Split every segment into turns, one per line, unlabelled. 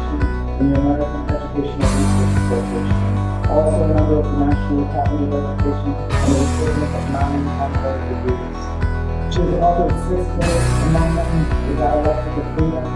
Association, and the American Educational Research Association. Also a member of the National Academy of Education and the equivalent of nine honorary degrees. She has authored six books, among them The Dialectic of Freedom,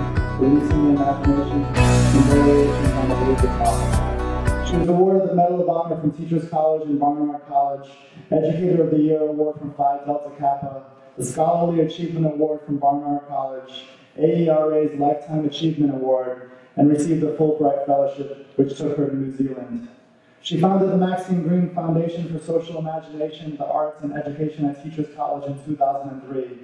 Releasing the Imagination, and Variation on the Legal Topic. She was awarded the Medal of Honor from Teachers College and Barnard College, Educator of the Year Award from Phi Delta Kappa, the Scholarly Achievement Award from Barnard College, AERA's Lifetime Achievement Award, and received the Fulbright Fellowship, which took her to New Zealand. She founded the Maxine Greene Foundation for Social Imagination, the Arts, and Education at Teachers College in 2003.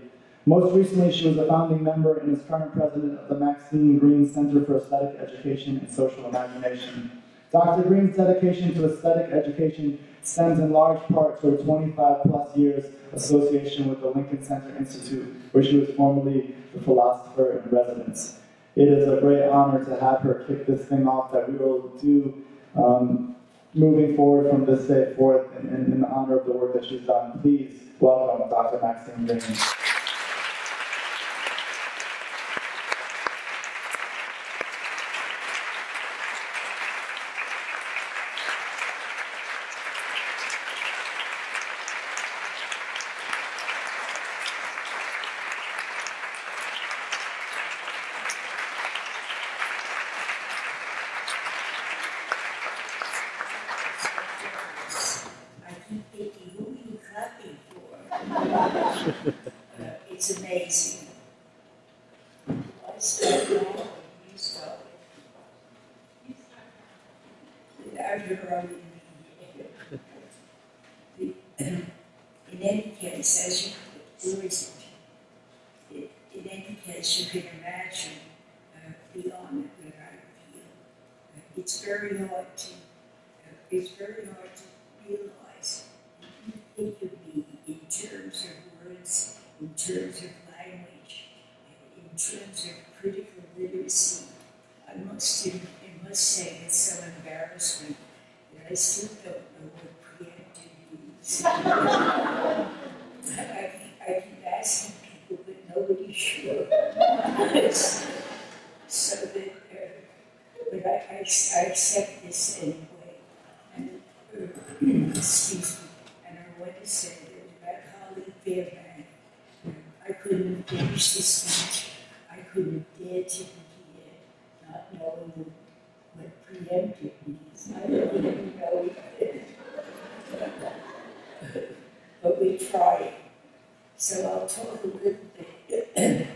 Most recently, she was a founding member and is current president of the Maxine Greene Center for Aesthetic Education and Social Imagination. Dr. Greene's dedication to aesthetic education stems in large part to her 25 plus years association with the Lincoln Center Institute, where she was formerly the philosopher in residence it is a great honor to have her kick this thing off that we will do um, moving forward from this day forth in, in, honor of the work that she's done. Please welcome Dr. Maxine Greene.
So I'll talk a little bit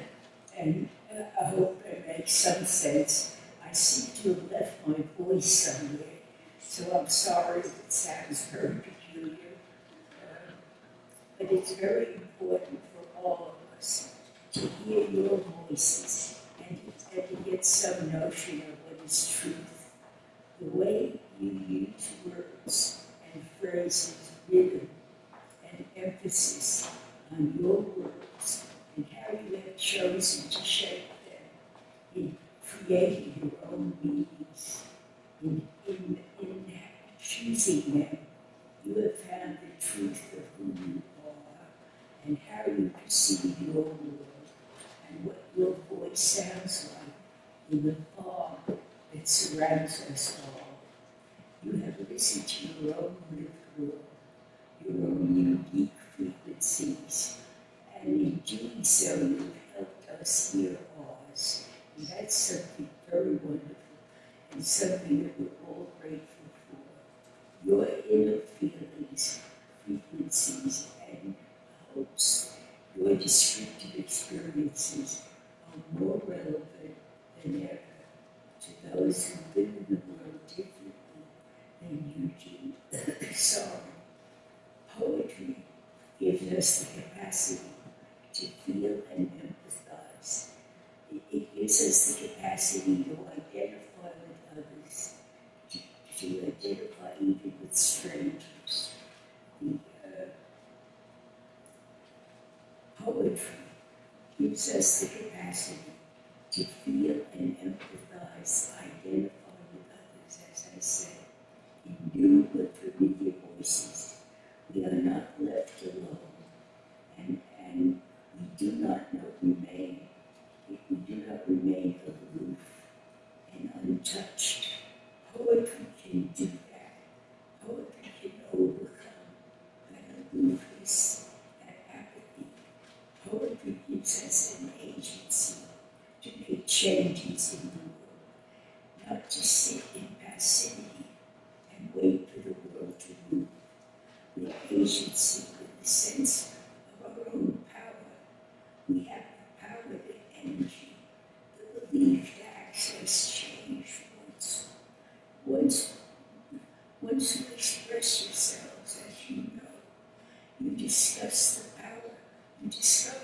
and I hope it makes some sense. I seem to have left my voice somewhere, so I'm sorry if it sounds very peculiar. Uh, but it's very important for all of us to hear your voices and, and to get some notion of what is truth. The way you use words and phrases, rhythm, and emphasis on your words and how you have chosen to shape them in creating your own meanings. In, in, in that, choosing them, you have found the truth of who you are and how you perceive your world and what your voice sounds like in the fog that surrounds us all. You have listened to your own lived world, your own unique disease. And in doing so, you helped us hear ours. And that's something very wonderful and something that we're all grateful for. Your inner feelings, frequencies, and hopes, your descriptive experiences are more relevant than ever to those who live in the world differently than you do. Sorry. Poetry gives us the capacity to feel and empathize. It, it gives us the capacity to identify with others, to, to identify even with strangers. The uh, poetry gives us the capacity to feel and empathize, identify with others, as I said, in new but familiar we are not left alone. And, and we do not remain, if we do not remain aloof and untouched, poetry can do that. Poetry can overcome that aloofness, that apathy. Poetry gives us an agency to make changes in the world, not to sit in passivity and wait with agency, the sense of our own power, we have the power, the energy, the belief to access change once. Once, once you express yourselves as you know, you discuss the power, you discover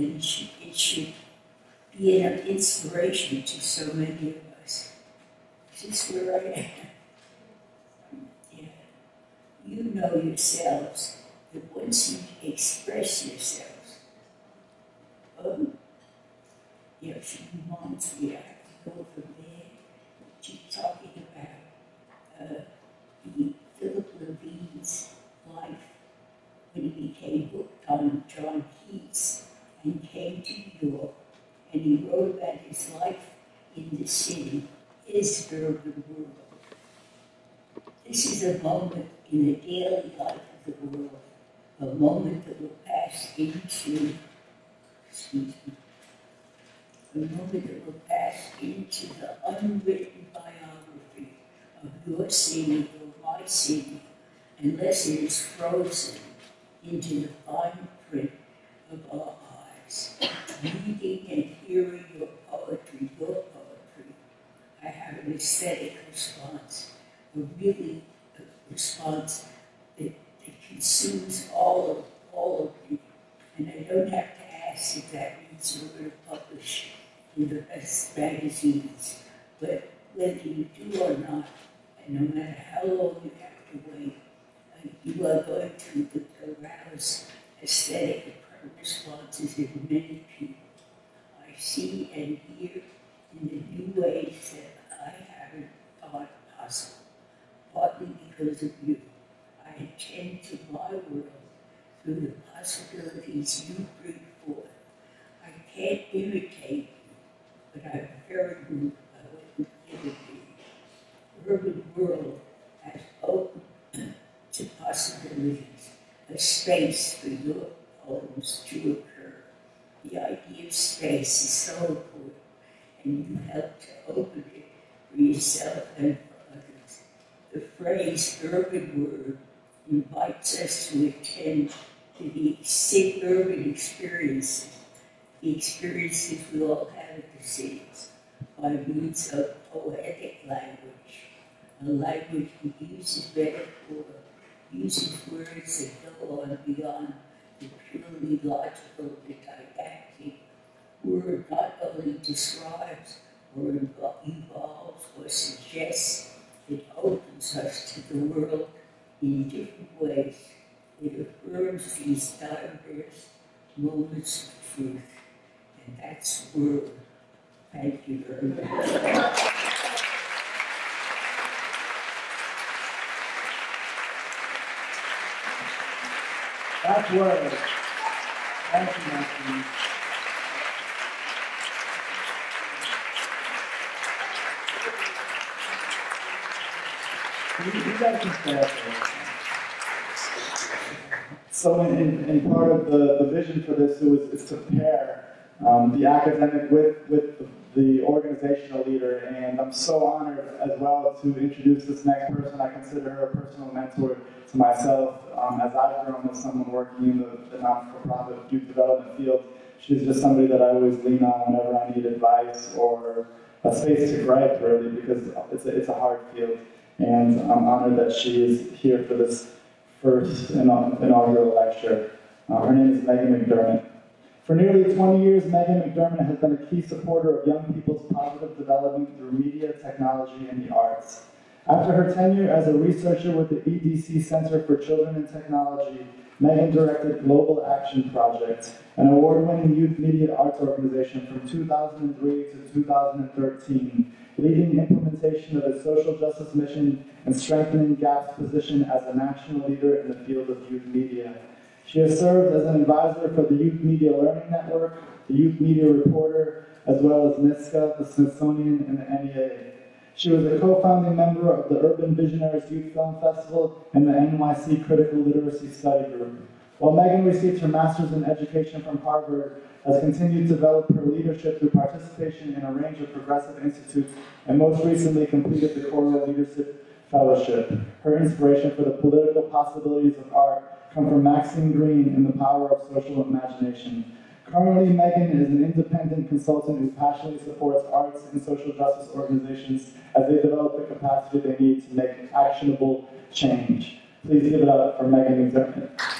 And it should, it should be an inspiration to so many of us. This where I am? Yeah. You know yourselves that once you express yourselves, you know, she reminds me, I to go from there. She's talking about uh, the Philip Levine's life when he became hooked on John Keats and came to New York, and he wrote about his life in the city, his the world. This is a moment in the daily life of the world, a moment that will pass into, excuse me, a moment that will pass into the unwritten biography of your city or my city, unless it is frozen into the fine print of our eyes. Reading and hearing your poetry, your poetry, I have an aesthetic response, a really a response that, that consumes all of all of you. And I don't have to ask if that means you're going to publish in the best magazines. But whether you do or not, and no matter how long you have to wait, uh, you are going to arouse aesthetic responses in many people. I see and hear in the new ways that I haven't thought possible, partly because of you. I attend to my world through the possibilities you bring forth. I can't imitate you, but I'm very moved by what you've given me. Urban Word has opened to possibilities, a space for your poems to occur. The idea of space is so important, and you help to open it for yourself and for others. The phrase urban word invites us to attend to the urban experiences, the experiences we all have in the cities, by means of poetic language, a language that uses metaphor, uses words that go on beyond purely logical, didactic word, not only describes or evolves or suggests it opens us to the world in different ways. It affirms these diverse moments of truth. And that's world. Thank you very much.
That's word. Thank you, Maxine. You, you up there. So in, in part of the, the vision for this it was is to pair um, the academic with, with the, the organizational leader, and I'm so honored as well to introduce this next person. I consider her a personal mentor to myself um, as I've grown as someone working in the, the non-for-profit youth development field. She's just somebody that I always lean on whenever I need advice or a space to gripe, really, because it's a, it's a hard field. And I'm honored that she is here for this first inaugural lecture. Uh, her name is Megan McDermott. For nearly 20 years, Megan McDermott has been a key supporter of young people's positive development through media, technology, and the arts. After her tenure as a researcher with the EDC Center for Children and Technology, Megan directed Global Action Project, an award-winning youth media arts organization from 2003 to 2013, leading implementation of its social justice mission and strengthening GAP's position as a national leader in the field of youth media. She has served as an advisor for the Youth Media Learning Network, the Youth Media Reporter, as well as NYSCA, the Smithsonian, and the NEA. She was a co-founding member of the Urban Visionaries Youth Film Festival and the NYC Critical Literacy Study Group. While Megan received her master's in education from Harvard, has continued to develop her leadership through participation in a range of progressive institutes, and most recently completed the Coro Leadership Fellowship. Her inspiration for the political possibilities of art come from Maxine Greene in The Power of Social Imagination. Currently, Megan is an independent consultant who passionately supports arts and social justice organizations as they develop the capacity they need to make actionable change. Please give it up for Megan McDermott.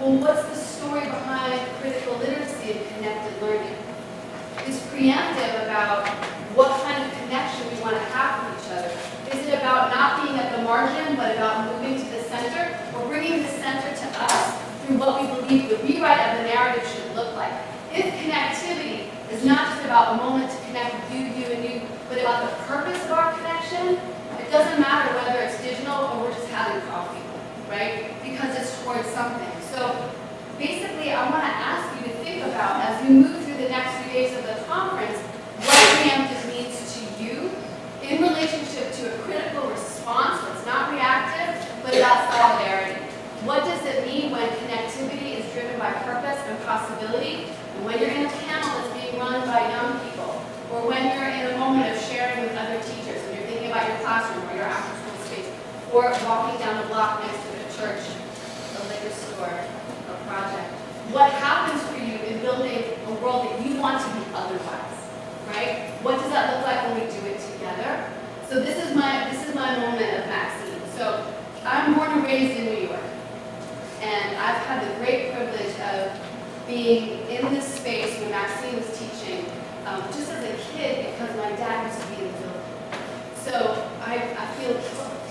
well, what's the story behind critical literacy and connected learning? Is preemptive about what kind of connection we want to have with each other. Is it about not being at the margin, but about moving to the center, or bringing the center to us through what we believe the rewrite of the narrative should look like? If connectivity is not just about a moment to connect with you, you, and you, but about the purpose of our connection, it doesn't matter whether it's digital or we're just having coffee right? Because it's towards something. So basically, I want to ask you to think about, as we move through the next few days of the conference, what preemptive means to you in relationship to a critical response that's not reactive, but that solidarity. What does it mean when connectivity is driven by purpose and possibility, and when you're in a panel that's being run by young people, or when you're in a moment of sharing with other teachers, and you're thinking about your classroom or your after-school space, or walking down the block next to church, a liquor store, a project. What happens for you in building a world that you want to be otherwise, right? What does that look like when we do it together? So this is my this is my moment of Maxine. So I'm born and raised in New York, and I've had the great privilege of being in this space when Maxine was teaching, um, just as a kid, because my dad used to be in the building. So I, I feel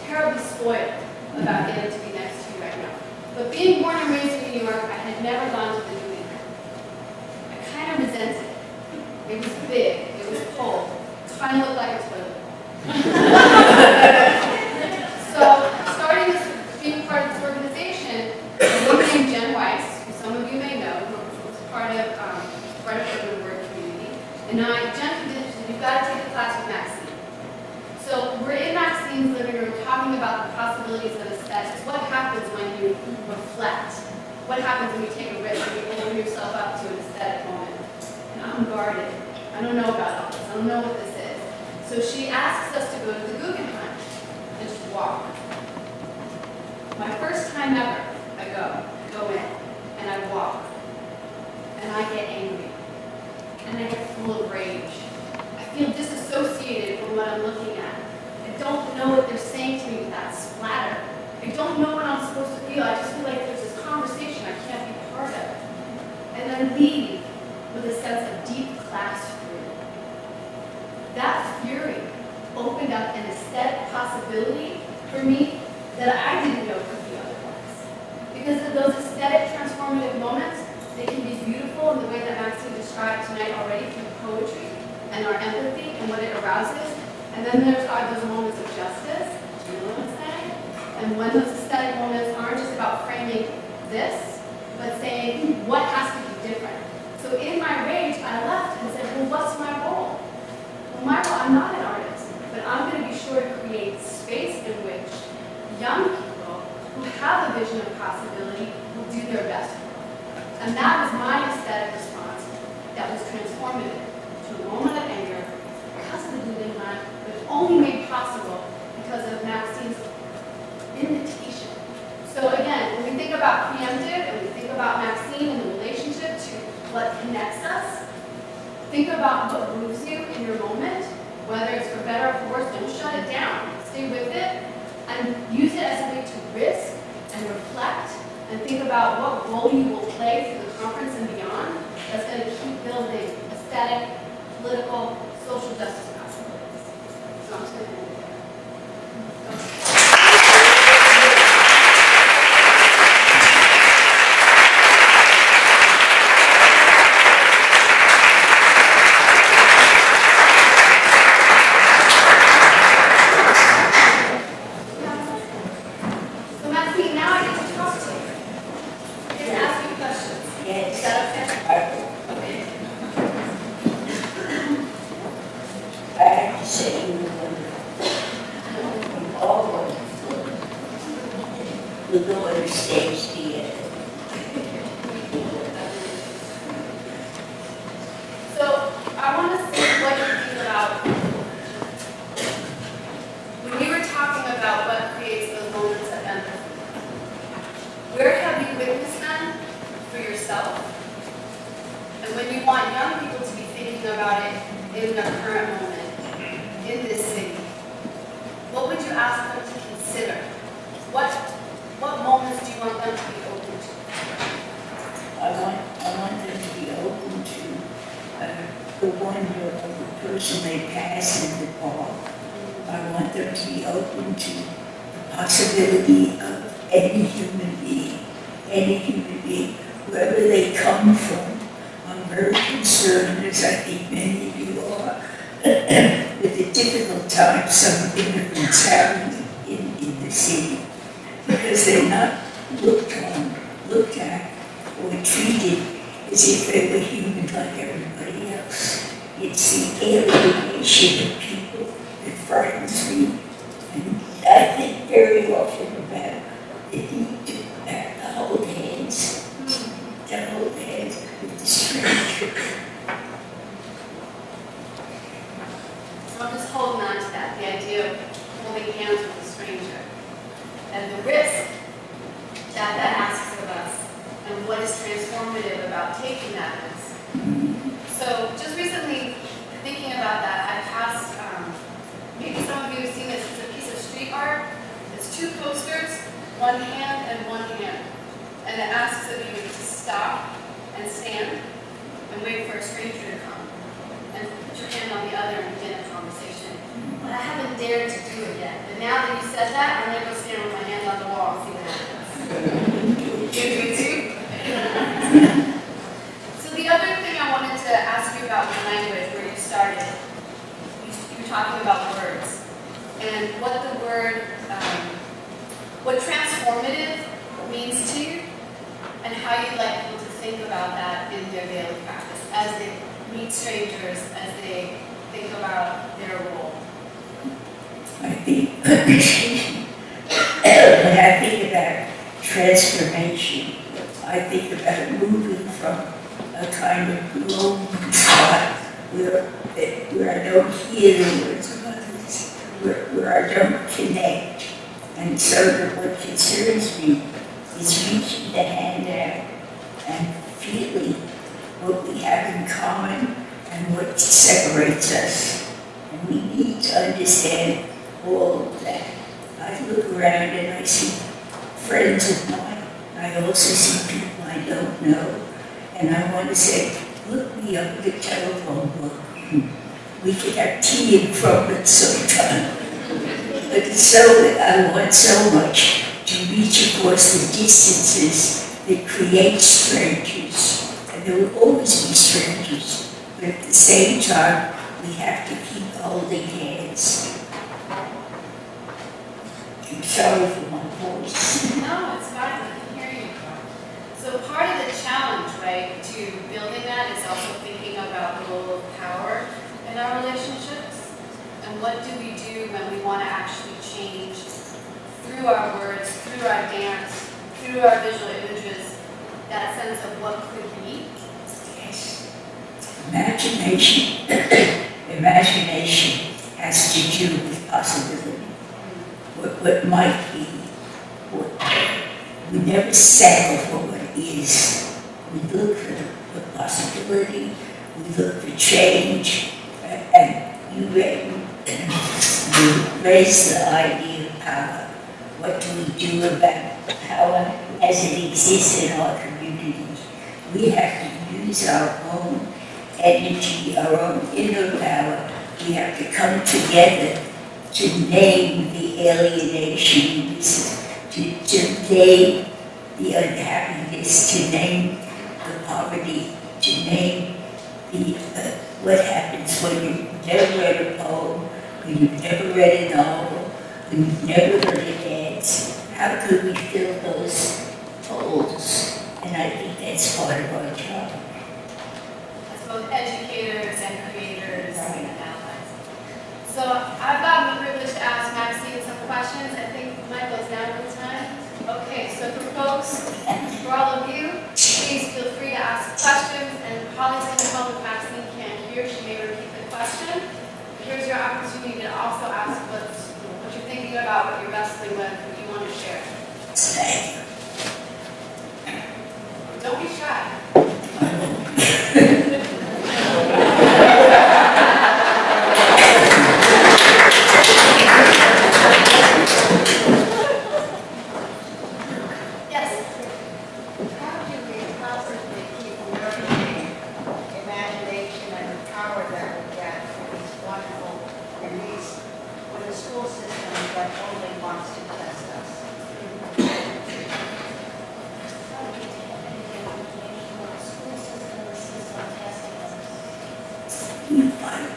terribly spoiled about getting to be next to you right now. But being born and raised in New York, I had never gone to the Guggenheim. I kind of resented it. It was big, it was cold, It kind of looked like a toilet. so, starting this, being part of this organization, a woman named Jen Weiss, who some of you may know, who was part of um, part of Urban Word Community, and I, Jen convinced me, you've got to take a class with Maxine. So we're in Maxine's living room talking about the possibilities of aesthetics. What happens when you reflect? What happens when you take a risk and you open yourself up to an aesthetic moment? And I'm guarded. I don't know about all this. I don't know what this is. So she asks us to go to the Guggenheim and just walk. My first time ever, I go, go in, and I walk. And I get angry. And I get full of rage. I feel disassociated from what I'm looking at. I don't know what they're saying to me with that splatter. I don't know what I'm supposed to feel. I just feel like there's this conversation I can't be part of. And then leave with a sense of deep class. That fury opened up an aesthetic possibility for me that I didn't know could be otherwise. Because of those aesthetic transformative moments, they can be beautiful in the way that Maxine described tonight already through poetry and our empathy and what it arouses. And then there's are those moments of justice, you know what I'm saying? And when those aesthetic moments aren't just about framing this, but saying hmm, what has to be different. So in my rage, I left and said, well, what's my role? Role, I'm not an artist, but I'm going to be sure to create space in which young people who have a vision of possibility will do their best. And that was my aesthetic response that was transformative to a moment of anger because of the Guggenheim, but only made possible because of Maxine's invitation. So again, when we think about preemptive and we think about Maxine and the relationship to what connects us, think about what moves you in your moment, whether it's for better or for worse, don't shut it down. Stay with it and use it as a way to risk and reflect and think about what role you will play for the conference and beyond that's going to keep building aesthetic, political, social justice possibilities. So I'm just going to end it there. So Maxine, now I get to talk to you. I get to ask you questions. Is
Yes,
that okay?
I,
Okay.
I have to say you were wonderful. You all wonderful. The Lord stays here.
So I want to see what you think about, when we were talking about what creates those moments of empathy, where have you witnessed them for yourself? And when you want young people to be thinking about it in their current moment, in this city, what would you ask them to consider? What, what moments do you want them to be open to?
I want, I want them to be open to uh, the wonder of the person they pass in the park. I want them to be open to the possibility of any human being, any human being, wherever they come from. I'm very concerned, as I think many of you are, with the difficult times some immigrants have in, in the city, because they're not looked on, looked at, or treated as if they were human like everybody else. It's the alienation of people that frightens me. And I think very often about the need to uh, hold hands, to hold hands with the stranger.
I'm just holding on to that, the idea of holding hands with a stranger. And the risk that that asks of us, and what is transformative about taking that risk. So just recently, thinking about that, I passed, um, maybe some of you have seen this, it's a piece of street art. It's two posters, one hand and one hand. And it asks of you to stop and stand and wait for a stranger to come. And put your hand on the other and begin conversation. But I haven't dared to do it yet. But now that you said that, I'm gonna go stand with my hand on the wall and see what happens. You do too? So the other thing I wanted to ask you about with language, where you started, you you were talking about words. And what the word, um, what transformative means to you, and how you'd like people to think about that in their daily practice, as they meet strangers, as they think about their role.
I think, when I think about transformation, I think about moving from a kind of lonely spot where, where I don't hear the words of others, where, where I don't connect. And so that what concerns me is reaching the hand out and feeling what we have in common and what separates us. And we need to understand all of that. I look around and I see friends of mine. I also see people I don't know. And I want to say, look me up the telephone book. We could have tea and crumpets sometime. But so, I want so much to reach across the distances that create strangers. And there will always be strangers. At the same time, we have to keep holding hands. I'm sorry for my voice.
No, it's fine, I can hear you. So part of the challenge, right, to building that is also thinking about the role of power in our relationships. And what do we do when we want to actually change through our words, through our dance, through our visual images, that sense of what could be?
Imagination, imagination has to do with possibility. What, what might be, what, we never settle for what is. We look for the, the possibility, we look for change, and you, you raise the idea of power. What do we do about power as it exists in our communities? We have to use our own energy, our own inner power. We have to come together to name the alienation, to, to name the unhappiness, to name the poverty, to name the, uh, what happens when you've never read a poem, when you've never read a novel, when you've never heard a dance. How could we fill those holes? And I think that's part of our job.
Both educators and creators and allies. So I've gotten the privilege to ask Maxine some questions. I think Michael's down the time. Okay, so for folks, for all of you, please feel free to ask questions. And Holly's in the phone if Maxine can't hear, she may repeat the question. Here's your opportunity to also ask what's, what you're thinking about, what you're wrestling with, what you want to share. Don't be shy. Yes.
How do we possibly keep nurturing imagination and the power that we get from these wonderful release with a school system that only wants to test us?
we fight,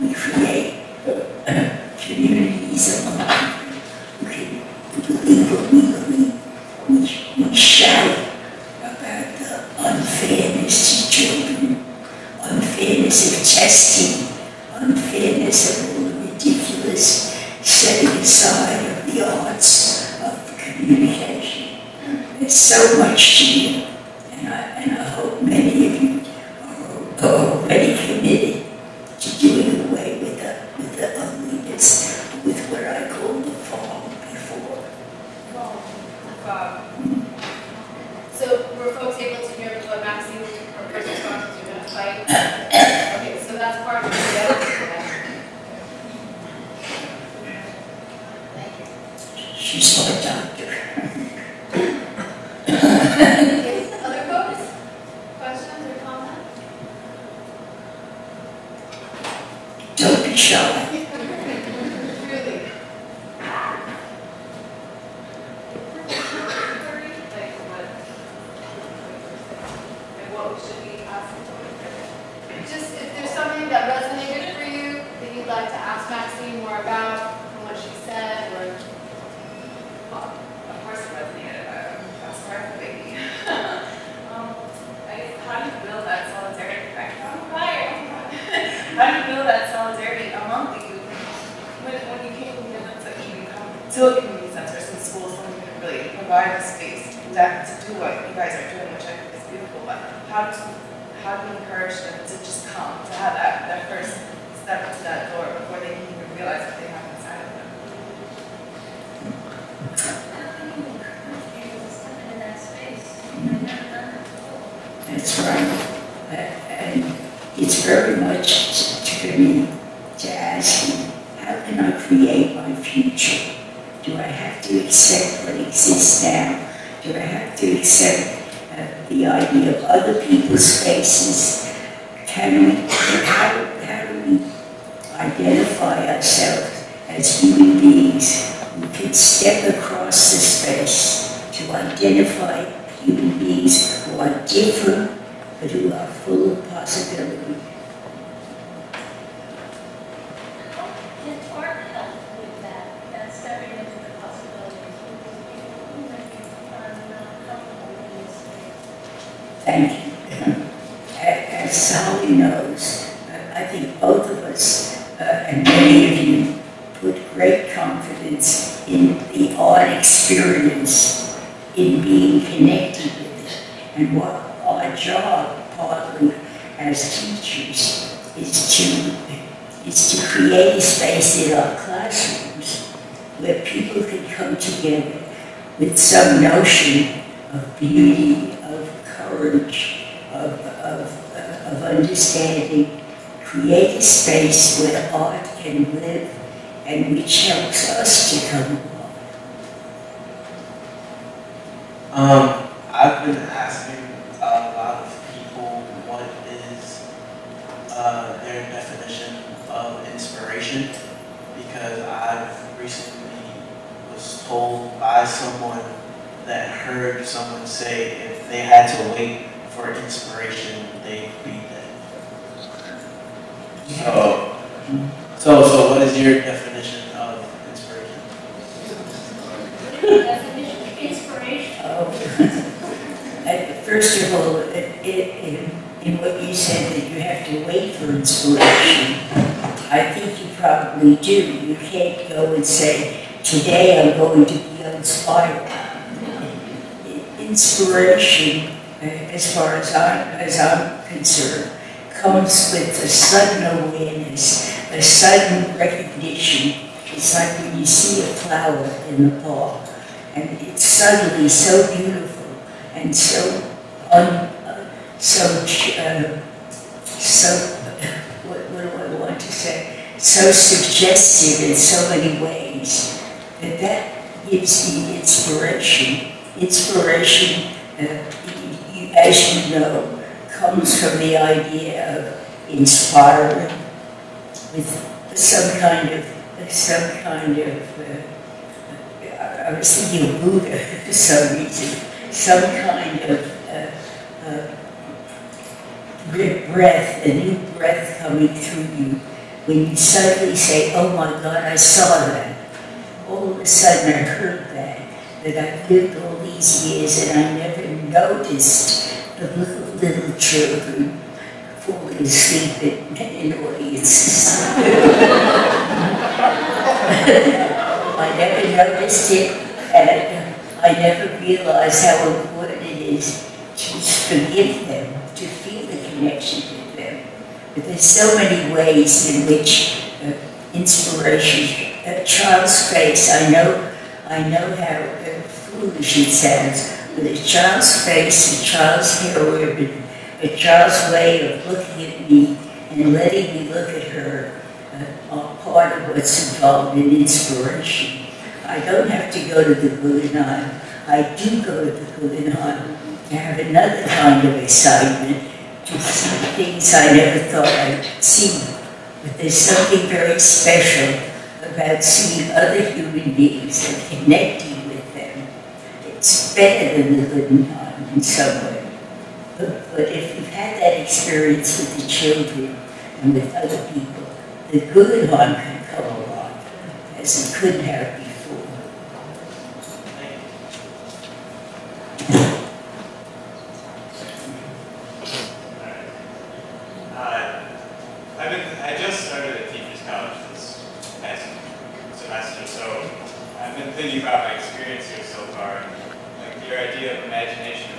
we create uh, communities of mind. We believe what we believe. We, we shout about the unfairness to children, unfairness of testing, unfairness of all the ridiculous setting aside of the arts of communication. There's so much to do, and I, and I hope many of you are already committed to doing away with the, with the ugliness, with what be shy.
Really. Like what? And what we should be asking for. Just if there's something that resonated for you that you'd like to ask Maxine more about, from what she said, or
Well, of course it resonated, I'm that's part of the baby. Um, I guess, how do you build that solidarity, right, I'm quiet, I'm quiet. How do you build that solidarity among the youth? When, when you came together to even come to a community center, some schools, when you can really provide the space that, to do what you guys are doing, which I think is beautiful, but how do, how do you encourage them to just come, to have that, that first step to that door before they can even realize what they have inside of them?
That's right. Uh, And it's very much to me to ask how can I create my future? Do I have to accept what exists now? Do I have to accept uh, the idea of other people's faces? Can we, how, how do we identify ourselves as human beings who can step across the space to identify human beings who are different but who are full of possibility.
Can art help with that, that stepping into the possibilities with people who may be uncomfortable in this space?
Thank you. A- As Sally knows, uh, I think both of us, uh, and many of you, put great confidence in the art experience, in being connected with it. And what our job, partly as teachers, is to, is to create a space in our classrooms where people can with some notion of beauty, of courage, of, of, of understanding, create a space where art can live and which helps us to come.
Um, I've been asking a lot of people what is uh, their definition of inspiration because I've recently was told by someone that heard someone say if they had to wait for inspiration, they'd be dead. So, so, so what is your definition of inspiration?
Definition of inspiration.
Oh. First of all, it, it, in, in what you said that you have to wait for inspiration, I think you probably do. You can't go and say, today I'm going to be inspired. Inspiration, uh, as far as I'm, as I'm concerned, comes with a sudden awareness, a sudden recognition. It's like when you see a flower in the park, and it's suddenly so beautiful and so un, so uh, so what, what do I want to say? So suggestive in so many ways that that gives me inspiration. Inspiration, uh, you, you, as you know, comes from the idea of inspiring with some kind of some kind of. Uh, I was thinking of Buddha for some reason some kind of uh, uh, breath, a new breath coming through you, when you suddenly say, oh my God, I saw that. All of a sudden I heard that, that I've lived all these years and I never noticed the little, little children falling asleep in, in audiences. I never noticed it, and I never realized how important it is to forgive them, to feel the connection with them. But there's so many ways in which uh, inspiration, uh, child's face, I know, I know how uh, foolish it sounds, but a child's face, a child's hair ribbon, a child's way of looking at me and letting me look at her uh, are part of what's involved in inspiration. I don't have to go to the Guggenheim. I do go to the Guggenheim to have another kind of excitement, to see things I never thought I'd see. But there's something very special about seeing other human beings and connecting with them. It's better than the Guggenheim some way. But, but if you've had that experience with the children and with other people, the Guggenheim can come along as it couldn't have before.
Uh, I've been, I just started at Teachers College this past semester, so I've been thinking about my experience here so far. and, Like your idea of imagination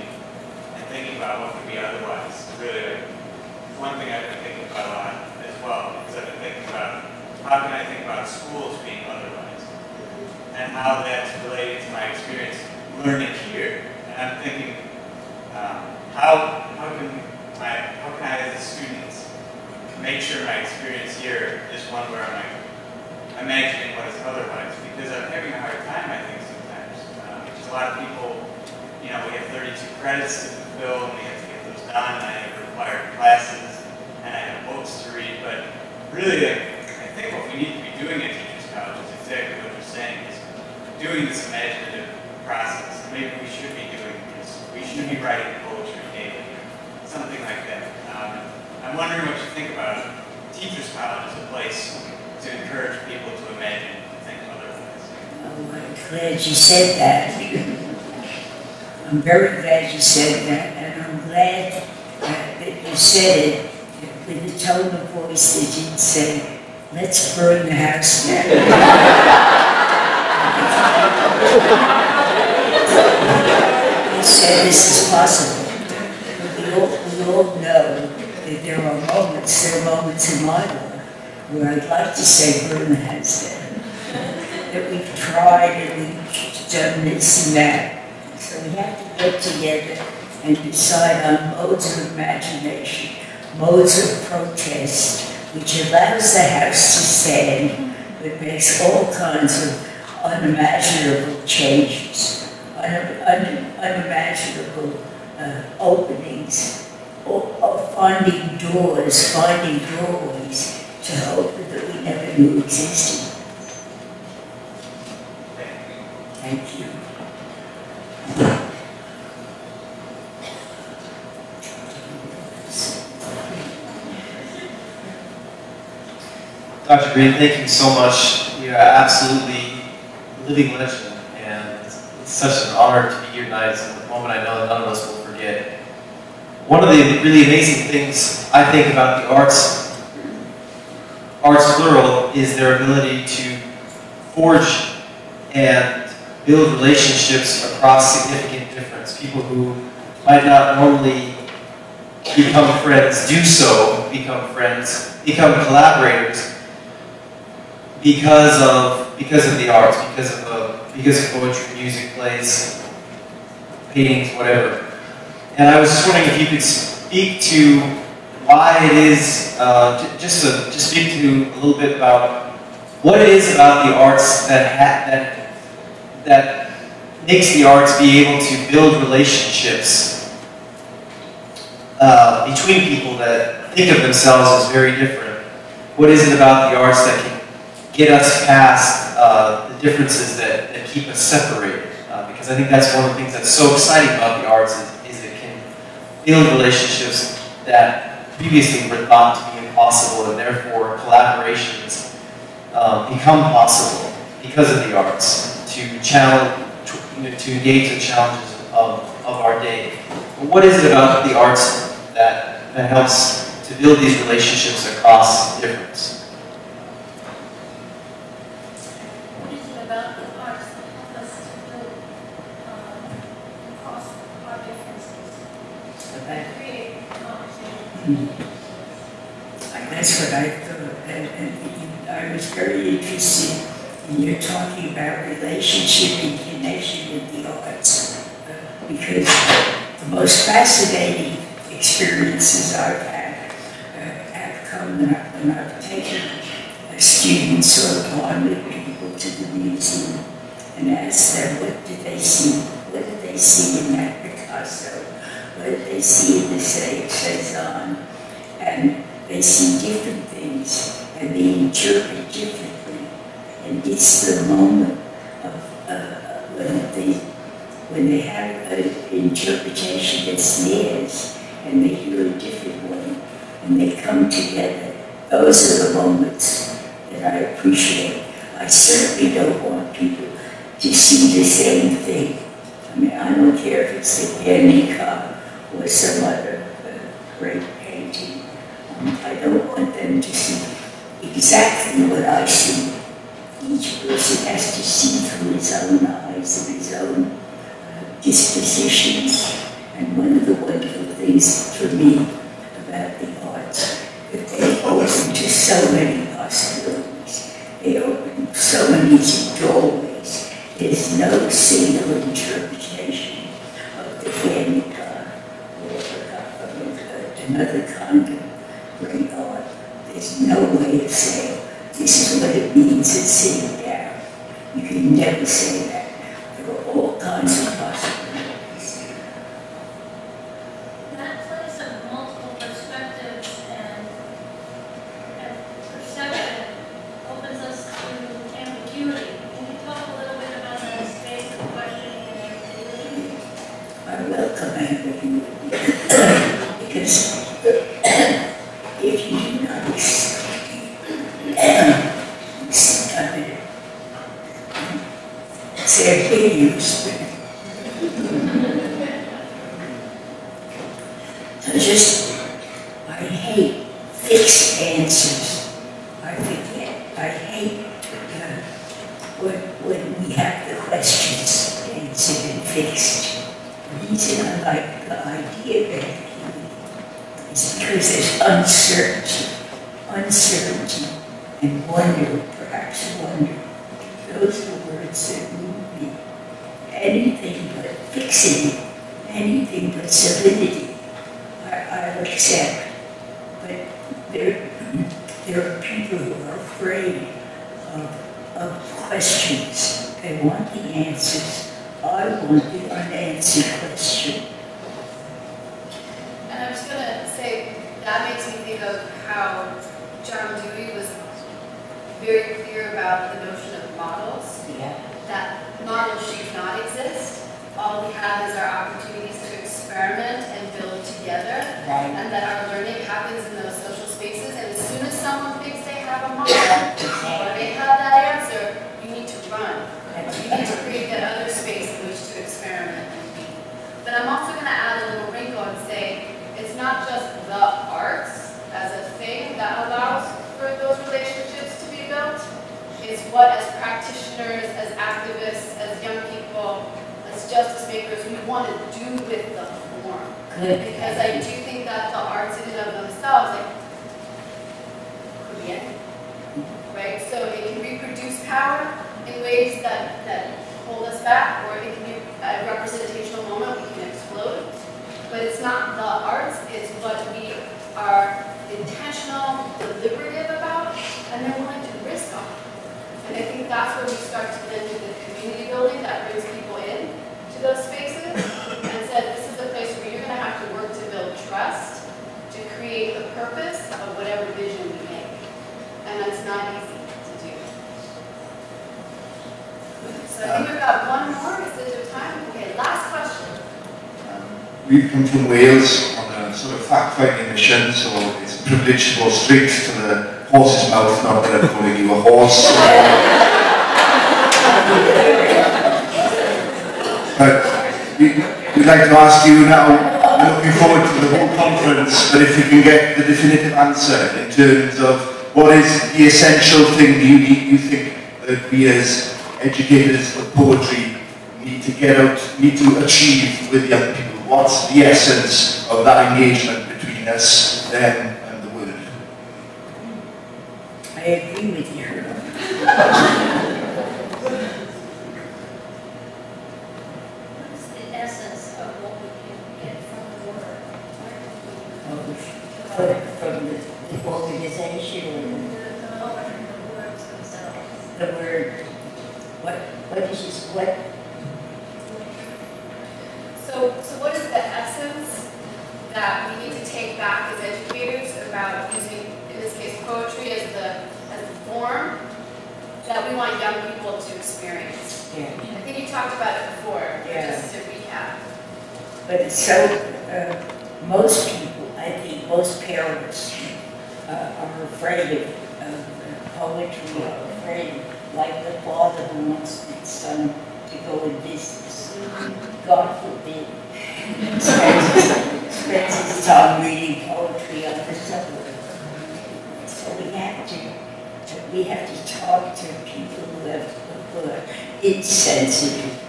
and thinking about what could be otherwise. Really, like, one thing I've been thinking about a lot as well, because I've been thinking about how can I think about schools being otherwise, and how that's related to my experience learning here. And I'm thinking, um, how how can I how can I as a student make sure my experience here is one where I'm like imagining what is otherwise because I'm having a hard time I think sometimes. Um, because a lot of people, you know, we have 32 credits to fulfill and we have to get those done and I have required classes and I have books to read, but really like, I think what we need to be doing at Teachers College is exactly what you're saying is doing this imaginative process. Maybe we should be doing this. We should be writing poetry daily, something like that. Um, I'm wondering what you think about it. Teachers College as a place to encourage people to imagine and think otherwise.
Oh, I'm glad you said that. I'm very glad you said that, and I'm glad uh, that you said it with a tone of voice that didn't say, let's burn the house down. You said this is possible. We all, we all know that there are moments, there are moments in my life where I'd like to say burn the house down that we've tried and we've and that. So we have to get together and decide on modes of imagination, modes of protest, which allows the house to stand, but makes all kinds of unimaginable changes, un- un- unimaginable uh, openings, or, or finding doors, finding doorways to hope that we never knew existed. Thank you.
Dr. Greene, thank you so much. You're absolutely living legend, and it's such an honor to be here tonight. It's a moment I know that none of us will forget. One of the really amazing things I think about the arts, arts plural, is their ability to forge and build relationships across significant difference. People who might not normally become friends do so, become friends, become collaborators because of because of the arts, because of uh, because of poetry, music, plays, paintings, whatever. And I was just wondering if you could speak to why it is, uh, just to, just speak to a little bit about what it is about the arts that ha- that that makes the arts be able to build relationships uh, between people that think of themselves as very different. What is it about the arts that can get us past uh, the differences that, that keep us separated? Uh, because I think that's one of the things that's so exciting about the arts is, is it can build relationships that previously were thought to be impossible, and therefore collaborations um, become possible because of the arts to challenge, to, to engage the challenges of, of our day. But what is it about the arts that, that helps to build these relationships across difference?
What is it about the arts that help us to build, um, across our differences,
But
create conversation?
That's what I thought, and, and I was very interested in your talking about relationship and connection with the arts, because the most fascinating experiences I've had uh, have come when I- when I've taken students or with people to the museum and asked them what did they see, what did they see in that Picasso, what did they see in the Cezanne, and they see different things. and they interpret differently. And it's the moment of, uh, when they, when they have an interpretation that's theirs, and they hear a different one, and they come together. Those are the moments that I appreciate. I certainly don't want people to see the same thing. I mean, I don't care if it's the Guernica or some other uh, great painting. Um, I don't want them to see exactly what I see. Each person has to see through his own eyes and his own dispositions. And one of the wonderful things for me about the arts, that they open to so many possibilities. They open so many doorways. There's no single interpretation of the Guernica or uh, another kind of great art. There's no way of saying this is what it means and sitting down. You can never say that. There are all kinds of possibilities.
That place of multiple perspectives and, and perception opens us to ambiguity. Can you talk a little bit about that space of questioning and ambiguity?
I welcome ambiguity because if you do not accept, I mean, it's ambiguous. I just, I hate fixed answers. I forget, I hate uh, when, when we have the questions answered and fixed. The reason I like the idea of ambiguity is because there's uncertainty, uncertainty and wonder, perhaps wonder. Me. Anything but fixing, anything but solidity, I, I'll accept. But there, there are people who are afraid of, of questions. They want the answers. I want the unanswered question.
And I'm just gonna say, that makes me think of how John Dewey was very clear about the notion of models, Models should not exist. All we have is our opportunities to experiment and build together,
Right.
and that our learning happens in those social spaces, and as soon as someone thinks they have a model, or they have that answer, you need to run. You need to create that other space in which to experiment and be. But I'm also gonna add a little wrinkle and say, it's not just the arts as a thing that allows for those relationships to be built. It's what as practitioners, as activists, as young people, as justice makers, we want to do with the form.
Good.
Because I do think that the arts in and of themselves, like, could be anything, right? So it can reproduce power in ways that, that hold us back, or it can be a representational moment we can explode. But it's not the arts, it's what we are intentional, deliberative about, and then willing to risk on. And I think that's where we start to then do the community building that brings people in to those spaces and said, this is the place where you're gonna have to work to build trust, to create the purpose of whatever vision we make. And that's not easy to do. So I think we've got one more, is there time? Okay, last question.
Um, we've come from Wales on a sort of fact-finding mission, so it's a privilege to go straight to the horse's mouth, not I'm calling you a horse. but we, we'd like to ask you now, looking forward to the whole conference, but if you can get the definitive answer in terms of what is the essential thing you, you think that we as educators of poetry need to get out, need to achieve with young people? What's the essence of that engagement between us, them?
I agree with you.
What's the essence of what we can get from the word?
Oh, from from the the organization and
The, the the words themselves.
the word, what, what is this, what,
So, so what is the essence that we need to take back as educators about using, in this case, poetry as the we want young people to experience.
Yeah.
I think you talked about it before,
Yeah.
just to recap.
But it's so, uh, most people, I think most parents uh, are afraid of, of poetry, are afraid, like the father who wants his son to go in business. God forbid. Spends his time reading poetry on the subway. So we have to, we have to talk to people who have, who are insensitive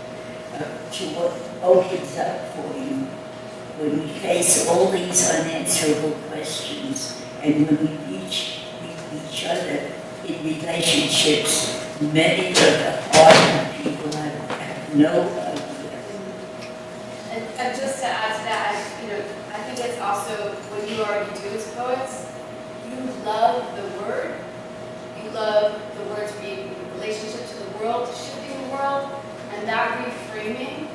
uh, to what opens up for you when we face all these unanswerable questions and when we reach each other in relationships, many of the hardened people have, have no idea.
And, and just to add to that, I, you know, I think it's also what you already do as poets. You love the word. You love the words being in relationship to the world, to shifting the world, and that reframing,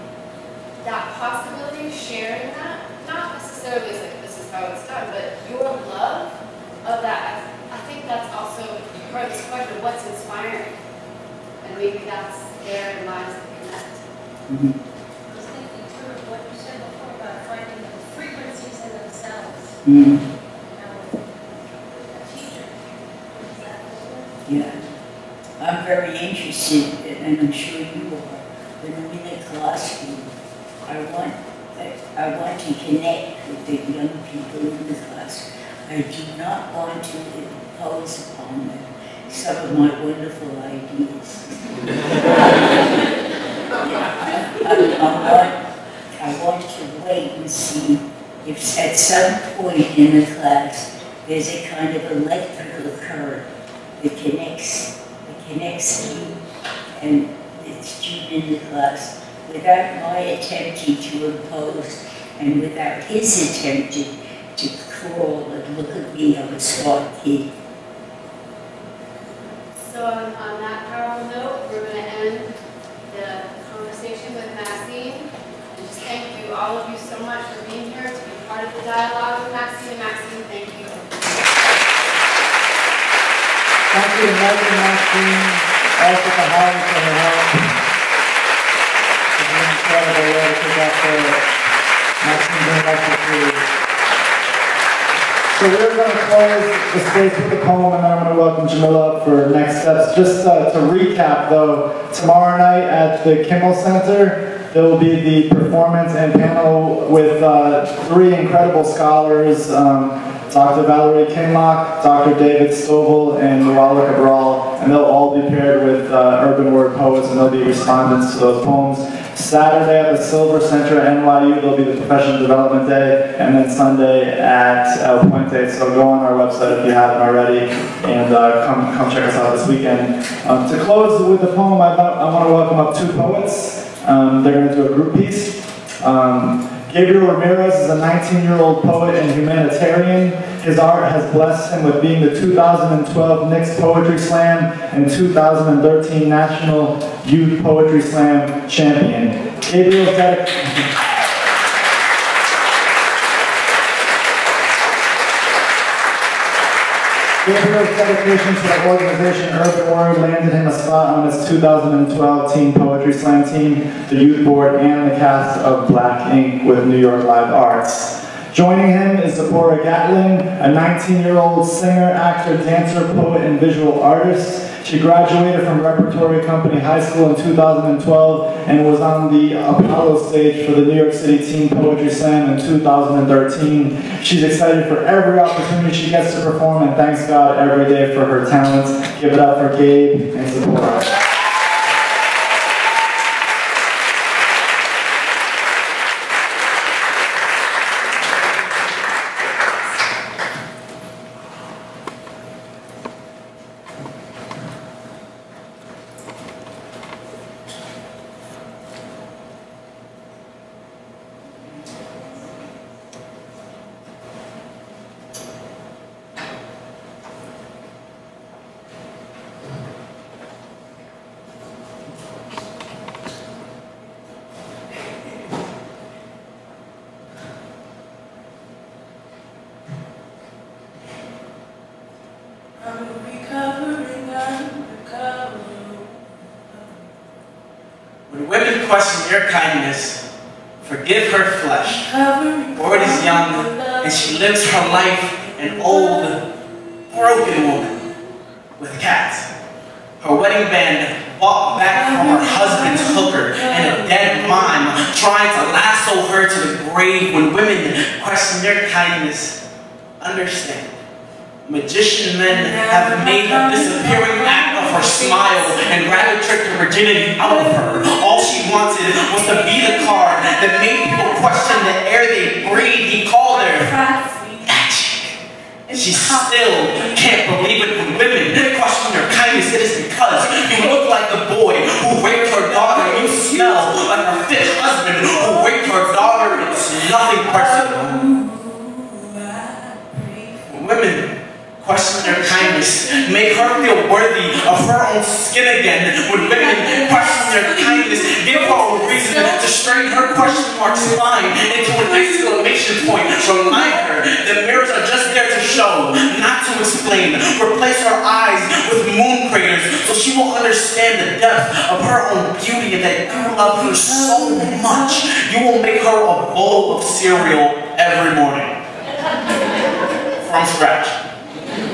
that possibility, sharing that, not necessarily as like this is how it's done, but your love of that. I, I think that's also part of this question what's inspiring, and maybe that's there in minds that connect.
I was thinking too of what you said before about finding the frequencies in themselves.
Mm,
Now, a teacher, is that what
yeah. I'm very interested, and I'm sure you are, when I'm in a classroom, I want, I, want to connect with the young people in the class. I do not want to impose upon them some of my wonderful ideas. I, I, I want, I want to wait and see if at some point in the class, there's a kind of electrical current that connects, that connects you and the student in the class without my attempting to impose and without his attempting to crawl and look at me, I'm a smart kid.
So on, on that powerful note, we're going to end the conversation with Maxine. And just thank you, all of you, so much for being here to be part of the dialogue with Maxine. Maxine, thank you.
Thank you, Megan, Maxine, also to Holly for her help. It's an incredible way to pick up the Maxine very much appreciated. So we're going to close the space with a poem, and then I'm going to welcome Jamila up for next steps. Just uh, to recap, though, tomorrow night at the Kimmel Center, there will be the performance and panel with uh, three incredible scholars, um, Dr. Valerie Kinloch, Dr. David Stovall, and Luala Cabral, and they'll all be paired with uh, urban word poets, and they'll be respondents to those poems. Saturday at the Silver Center at NYU, there'll be the Professional Development Day, and then Sunday at El Puente. So go on our website if you haven't already, and uh, come come check us out this weekend. Um, to close with the poem, I, I want to welcome up two poets. Um, they're going to do a group piece. Um, Gabriel Ramirez is a 19-year-old poet and humanitarian. His art has blessed him with being the 2012 Knicks Poetry Slam and 2013 National Youth Poetry Slam champion. Gabriel's dedicated. Gabriel's dedication to the organization Urban Word landed him a spot on its 2012 Teen Poetry Slam team, the youth board, and the cast of Black Ink with New York Live Arts. Joining him is Zipporah Gatlin, a 19-year-old singer, actor, dancer, poet, and visual artist. She graduated from Repertory Company High School in 2012 and was on the Apollo stage for the New York City Teen Poetry Slam in 2013. She's excited for every opportunity she gets to perform and thanks God every day for her talents. Give it up for Gabe and Zipporah.
When women question your kindness, forgive her flesh. For it is young, and she lives her life an old, broken woman with cats. Her wedding band walked back from her husband's hooker and a dead mime, trying to lasso her to the grave when women question your kindness. Understand. Magician men have made a disappearing act of her smile and rather tricked the virginity out of her. Wanted was to be the car that made people question the air they breathe. He called her magic. She still can't believe it when women question her kindness. It is because you look like the boy who raped her daughter. You smell like her fifth husband who raped her daughter. It's nothing personal. Women question her kindness. Make her feel worthy of her own skin again. When women question their kindness, give her a reason to straighten her question mark spine into an exclamation point. Remind her that mirrors are just there to show, not to explain. Replace her eyes with moon craters so she will understand the depth of her own beauty and that you love her so much. You will make her a bowl of cereal every morning. From scratch.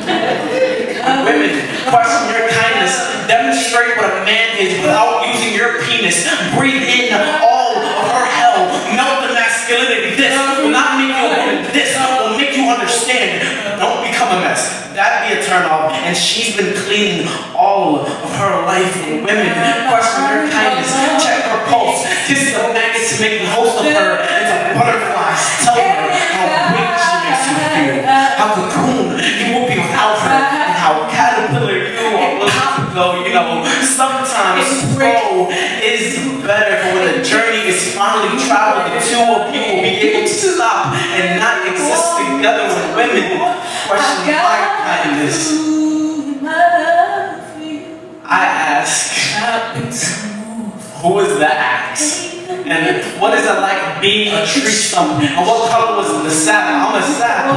Women, question your kindness. Demonstrate what a man is without using your penis. Breathe in all of her hell. Melt the masculinity. This will not make you a woman. This will make you understand. Don't become a mess. That'd be a turn off. And she's been cleaning all of her life. Women, question your kindness. Check her pulse. Kiss the maggots to make the host know, sometimes slow is better. for when the journey is finally traveled, the two of you will be able to stop and not exist together with women. Question my kindness. I ask, who is the axe? And what is it like being a tree stump? And what color was the sap? I'm a sap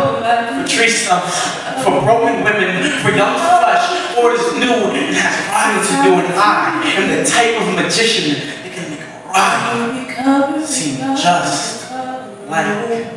for tree stumps, for broken women, for young flesh, Or is new and has writing to do. And I am the type of magician that can make writing seem just like magic.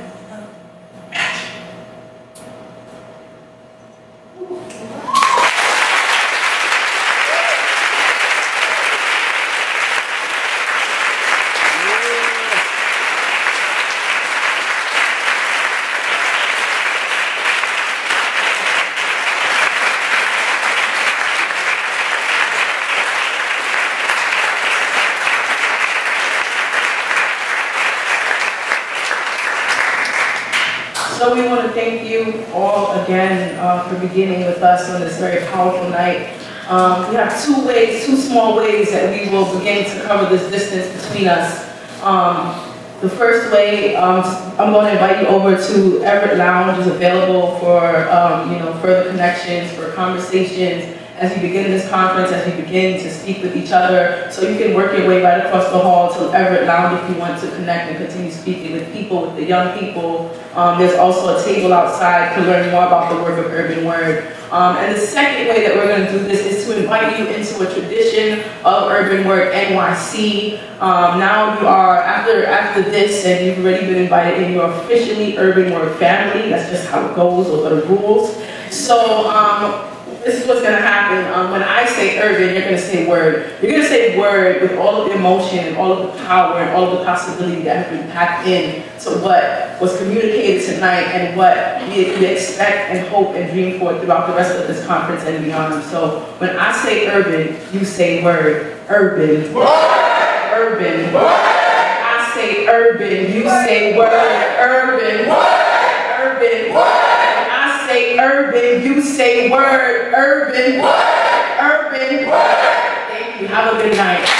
So we want to thank you all again uh, for beginning with us on this very powerful night. Um, we have two ways, two small ways that we will begin to cover this distance between us. Um, the first way, um, I'm going to invite you over to Everett Lounge is available for um, you know further connections, for conversations, as you begin this conference, as you begin to speak with each other. So you can work your way right across the hall to Everett Lounge if you want to connect and continue speaking with people, with the young people. Um, there's also a table outside to learn more about the work of Urban Word. Um, and the second way that we're going to do this is to invite you into a tradition of Urban Word NYC. Um, now you are, after, after this, and you've already been invited in, you're officially Urban Word family. That's just how it goes, those are the rules. So um, this is what's going to happen. Um, when I say urban, you're going to say word. You're going to say word with all of the emotion and all of the power and all of the possibility that has been packed in to what was communicated tonight and what we, we expect and hope and dream for throughout the rest of this conference and beyond. So when I say urban, you say word. Urban. Word. Urban. Word. I say urban, you say word. Urban. Urban. When I say urban, you say word. Urban. Word. Urban. Word. Thank you. Have a good night.